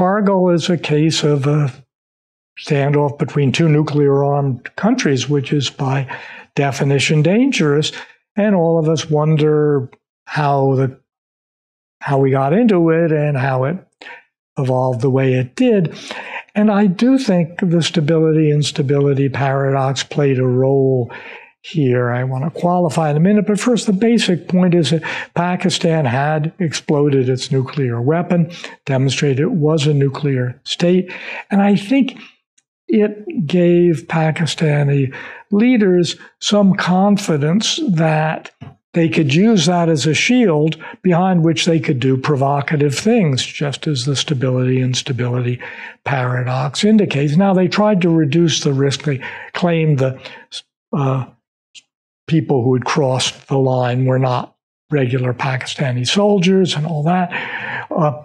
Kargil is a case of a standoff between two nuclear armed countries, which is by definition dangerous. And all of us wonder how the how we got into it and how it evolved the way it did. And I do think the stability instability paradox played a role here. I want to qualify in a minute, but first, the basic point is that Pakistan had exploded its nuclear weapon, demonstrated it was a nuclear state. And I think it gave Pakistani leaders some confidence that they could use that as a shield behind which they could do provocative things, just as the stability and stability paradox indicates. Now, they tried to reduce the risk. They claimed the uh, people who had crossed the line were not regular Pakistani soldiers and all that. Uh,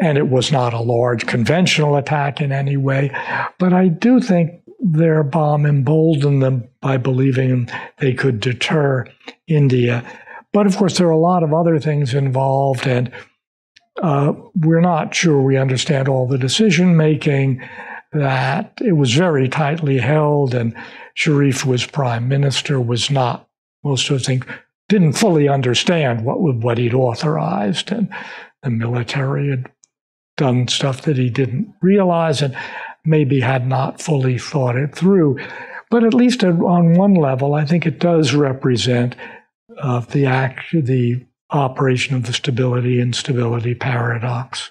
and it was not a large conventional attack in any way. But I do think their bomb emboldened them by believing they could deter India. But of course, there are a lot of other things involved, and uh, we're not sure we understand all the decision making. That it was very tightly held, and Sharif was prime minister, was not, most of us think, didn't fully understand what what he'd authorized, and the military had done stuff that he didn't realize, and maybe had not fully thought it through. But at least on one level, I think it does represent uh, the act, the operation of the stability and instability paradox.